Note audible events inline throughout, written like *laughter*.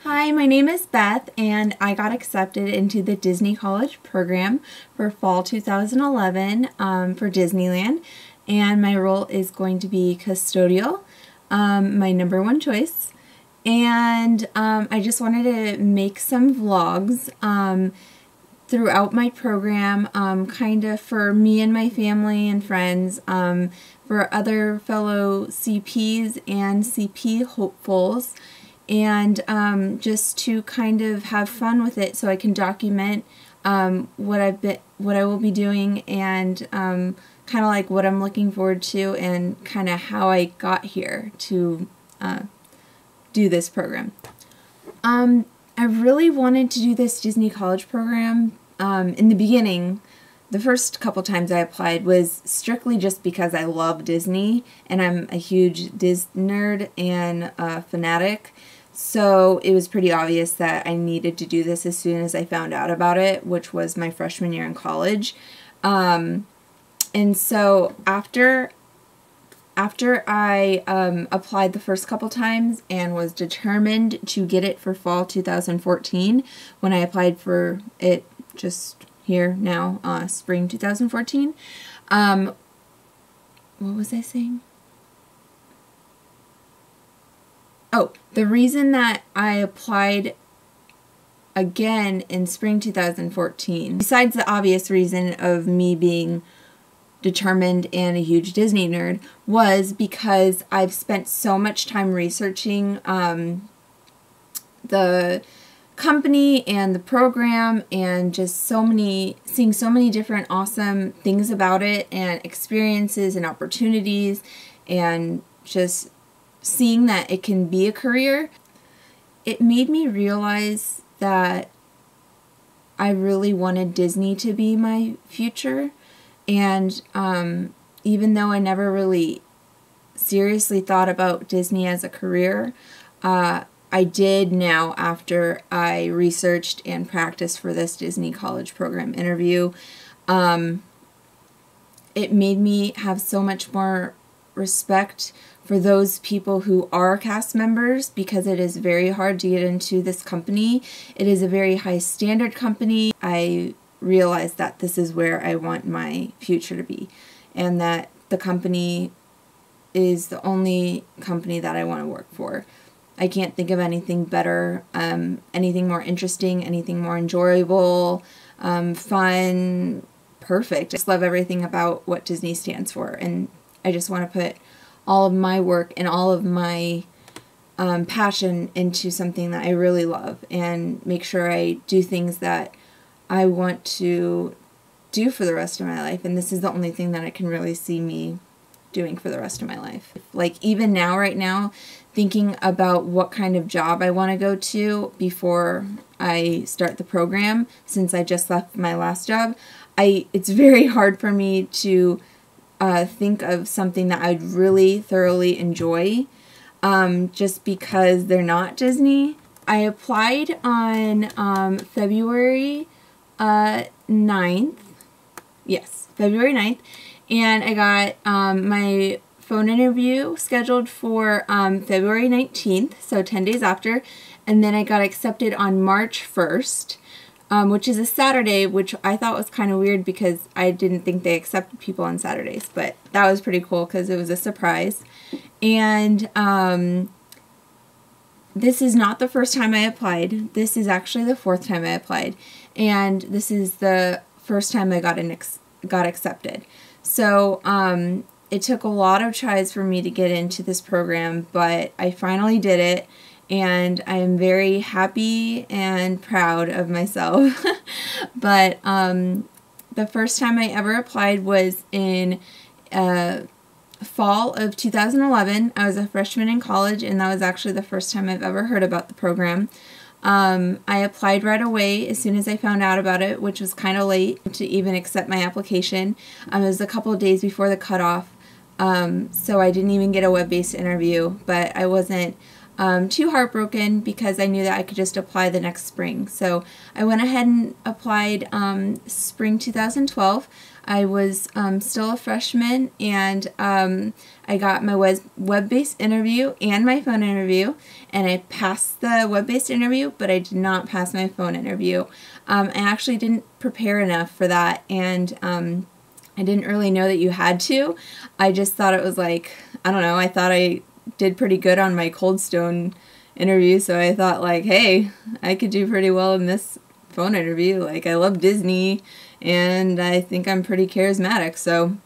Hi, my name is Beth, and I got accepted into the Disney College program for fall 2011 um, for Disneyland, and my role is going to be custodial, um, my number one choice. And um, I just wanted to make some vlogs um, throughout my program, um, kind of for me and my family and friends, um, for other fellow CPs and CP hopefuls and um, just to kind of have fun with it so I can document um, what I've been what I will be doing and um, kind of like what I'm looking forward to and kind of how I got here to uh, do this program. Um, I really wanted to do this Disney College program um, in the beginning the first couple times I applied was strictly just because I love Disney and I'm a huge Disney nerd and a fanatic. So it was pretty obvious that I needed to do this as soon as I found out about it, which was my freshman year in college. Um, and so after after I um, applied the first couple times and was determined to get it for fall 2014, when I applied for it just here now, uh, spring 2014. Um, what was I saying? Oh, the reason that I applied again in spring 2014, besides the obvious reason of me being determined and a huge Disney nerd, was because I've spent so much time researching um, the company and the program and just so many seeing so many different awesome things about it and experiences and opportunities and just seeing that it can be a career it made me realize that I really wanted Disney to be my future and um, even though I never really seriously thought about Disney as a career uh, I did now after I researched and practiced for this Disney College Program interview. Um, it made me have so much more respect for those people who are cast members because it is very hard to get into this company. It is a very high standard company. I realized that this is where I want my future to be and that the company is the only company that I want to work for. I can't think of anything better, um, anything more interesting, anything more enjoyable, um, fun, perfect. I just love everything about what Disney stands for, and I just want to put all of my work and all of my um, passion into something that I really love and make sure I do things that I want to do for the rest of my life. And this is the only thing that I can really see me doing for the rest of my life. Like even now, right now, thinking about what kind of job I want to go to before I start the program, since I just left my last job, I it's very hard for me to uh, think of something that I'd really thoroughly enjoy, um, just because they're not Disney. I applied on um, February uh, 9th. Yes, February 9th and I got um, my phone interview scheduled for um, February 19th, so 10 days after, and then I got accepted on March 1st, um, which is a Saturday, which I thought was kind of weird because I didn't think they accepted people on Saturdays, but that was pretty cool because it was a surprise. And um, this is not the first time I applied. This is actually the fourth time I applied, and this is the first time I got an got accepted. So um, it took a lot of tries for me to get into this program, but I finally did it, and I am very happy and proud of myself. *laughs* but um, the first time I ever applied was in uh, fall of 2011. I was a freshman in college, and that was actually the first time I've ever heard about the program. Um, I applied right away as soon as I found out about it, which was kind of late to even accept my application. Um, it was a couple of days before the cutoff, um, so I didn't even get a web based interview, but I wasn't um, too heartbroken because I knew that I could just apply the next spring. So I went ahead and applied um, spring 2012. I was um, still a freshman and um, I got my web based interview and my phone interview. And I passed the web based interview, but I did not pass my phone interview. Um, I actually didn't prepare enough for that. And um, I didn't really know that you had to. I just thought it was like, I don't know, I thought I did pretty good on my Cold Stone interview. So I thought, like, hey, I could do pretty well in this phone interview. Like, I love Disney and I think I'm pretty charismatic. So,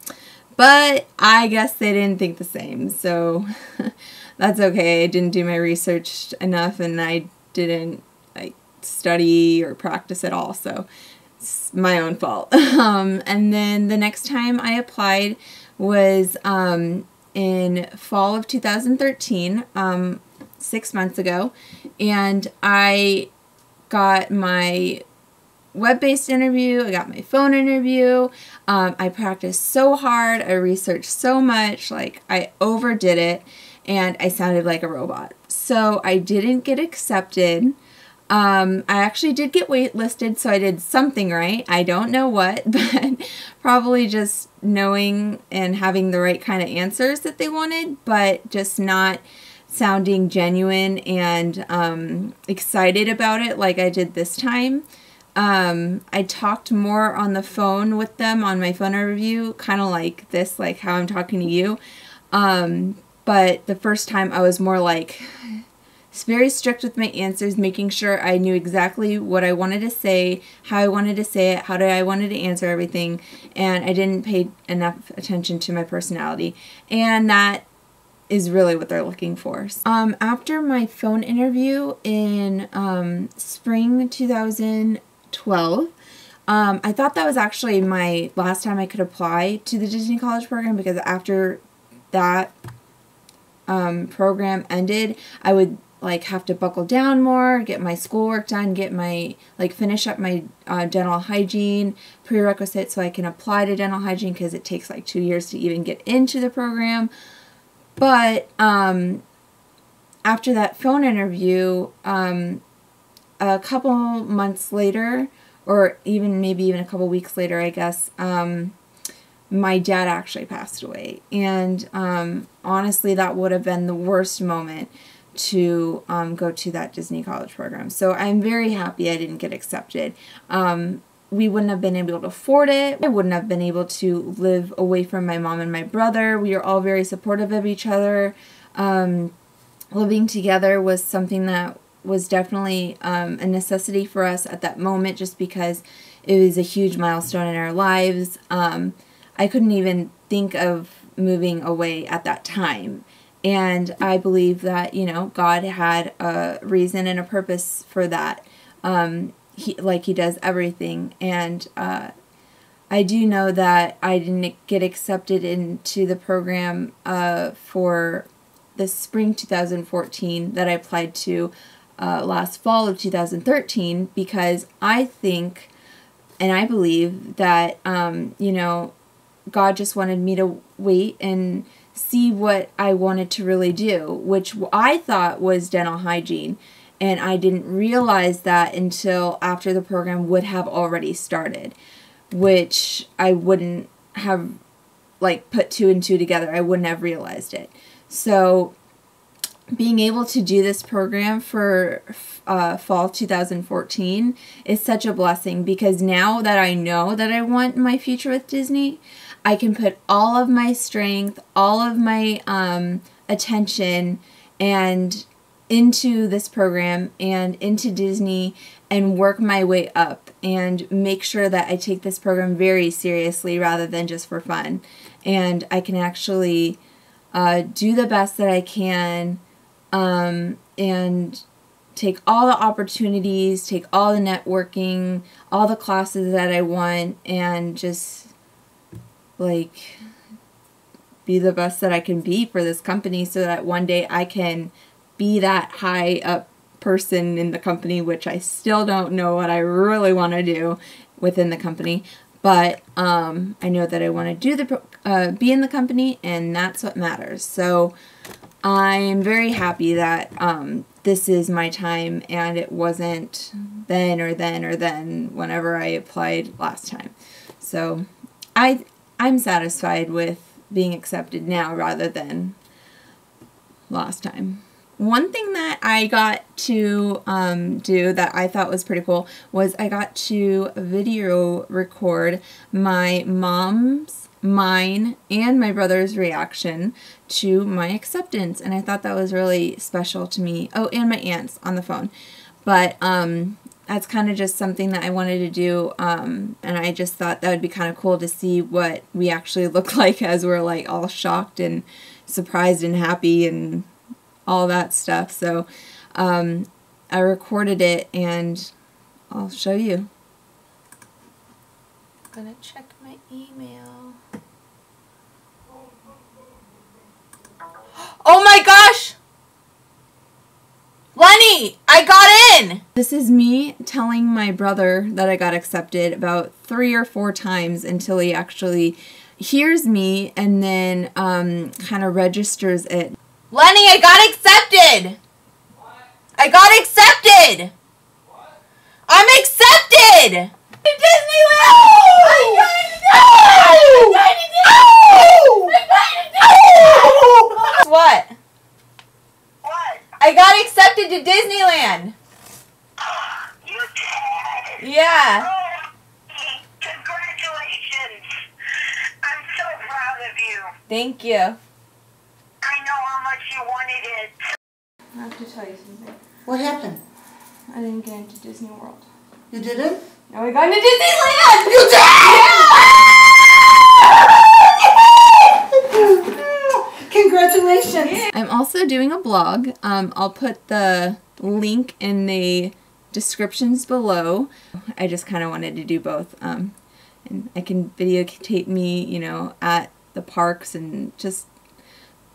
but I guess they didn't think the same. So *laughs* that's okay. I didn't do my research enough and I didn't like study or practice at all. So it's my own fault. *laughs* um, and then the next time I applied was um, in fall of 2013, um, six months ago, and I got my web-based interview i got my phone interview um, i practiced so hard i researched so much like i overdid it and i sounded like a robot. So i didn't get accepted um, I actually did get waitlisted, so I did something right. I don't know what, *laughs* but probably just knowing and having the right kind of answers that they wanted, but just not sounding genuine and um, excited about it like I did this time. Um, I talked more on the phone with them on my phone review, kind of like this, like how I'm talking to you. Um, but the first time I was more like very strict with my answers, making sure I knew exactly what I wanted to say, how I wanted to say it, how I wanted to answer everything, and I didn't pay enough attention to my personality. And that is really what they're looking for. Um, after my phone interview in um, spring 2012, um, I thought that was actually my last time I could apply to the Disney College program because after that um, program ended, I would like have to buckle down more, get my schoolwork done, get my like finish up my uh, dental hygiene prerequisite so I can apply to dental hygiene because it takes like two years to even get into the program. But um, after that phone interview, um, a couple months later, or even maybe even a couple weeks later, I guess, um, my dad actually passed away. And um, honestly, that would have been the worst moment to um, go to that Disney College program. So I'm very happy I didn't get accepted. Um, we wouldn't have been able to afford it. I wouldn't have been able to live away from my mom and my brother. We are all very supportive of each other. Um, living together was something that was definitely um, a necessity for us at that moment just because it was a huge milestone in our lives. Um, I couldn't even think of moving away at that time. And I believe that, you know, God had a reason and a purpose for that. Um, he like he does everything and uh, I do know that I didn't get accepted into the program uh, for the spring 2014 that I applied to uh, last fall of 2013 because I think and I believe that um, you know God just wanted me to wait and see what I wanted to really do, which I thought was dental hygiene and I didn't realize that until after the program would have already started, which I wouldn't have like put two and two together. I wouldn't have realized it. So being able to do this program for uh, fall 2014 is such a blessing because now that I know that I want my future with Disney, I can put all of my strength, all of my um, attention, and into this program and into Disney and work my way up and make sure that I take this program very seriously rather than just for fun. And I can actually uh, do the best that I can um, and take all the opportunities, take all the networking, all the classes that I want, and just like be the best that I can be for this company so that one day I can be that high up person in the company, which I still don't know what I really want to do within the company. But um, I know that I want to do the uh, be in the company, and that's what matters. So I'm very happy that um, this is my time, and it wasn't then or then or then whenever I applied last time. So I I'm satisfied with being accepted now rather than last time. One thing that I got to um, do that I thought was pretty cool was I got to video record my mom's, mine, and my brother's reaction to my acceptance. And I thought that was really special to me. Oh, and my aunt's on the phone. But um, that's kind of just something that I wanted to do. Um, and I just thought that would be kind of cool to see what we actually *laughs* look like as we're like all shocked and surprised and happy and all that stuff. So um, I recorded it and I'll show you. I'm gonna check my email. *gasps* Oh my gosh! Lenny, I got in! This is me telling my brother that I got accepted about three or four times until he actually hears me and then um, kind of registers it. Lenny, I got accepted! What? I got accepted! What? I'm accepted! To Disneyland! What? What? I got accepted to Disneyland. You did? Yeah. Oh, congratulations. I'm so proud of you. Thank you. I know how much you wanted it. I have to tell you something. What happened? I didn't get into Disney World. You didn't? No, we got into Disneyland! You Congratulations! I'm also doing a blog. Um, I'll put the link in the descriptions below. I just kind of wanted to do both. Um, and I can videotape me, you know, at the parks and just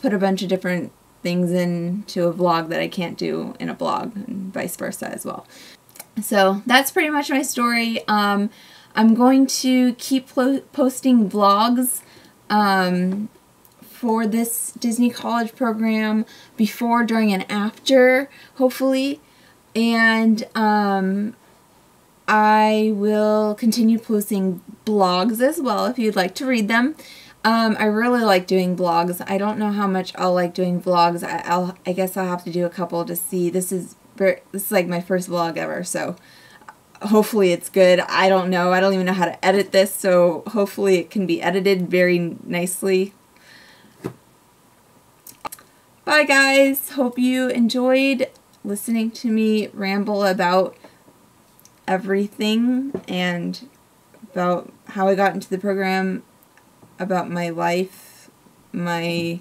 put a bunch of different things into a vlog that I can't do in a blog and vice versa as well. So that's pretty much my story. Um, I'm going to keep posting vlogs um, for this Disney College program before, during, and after, hopefully. And um, I will continue posting blogs as well if you'd like to read them. Um, I really like doing blogs. I don't know how much I'll like doing vlogs. I, will I guess I'll have to do a couple to see. This is this is like my first vlog ever, so hopefully it's good. I don't know. I don't even know how to edit this, so hopefully it can be edited very nicely. Bye guys. Hope you enjoyed listening to me ramble about everything and about how I got into the program about my life, my,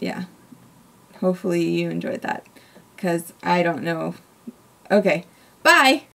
yeah, hopefully you enjoyed that, because I don't know. Okay, bye!